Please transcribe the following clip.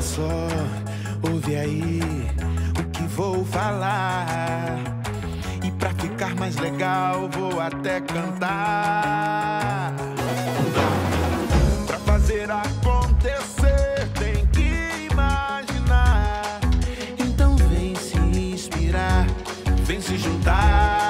só, ouve aí o que vou falar. E pra ficar mais legal, vou até cantar. Pra fazer acontecer, tem que imaginar. Então vem se inspirar, vem se juntar.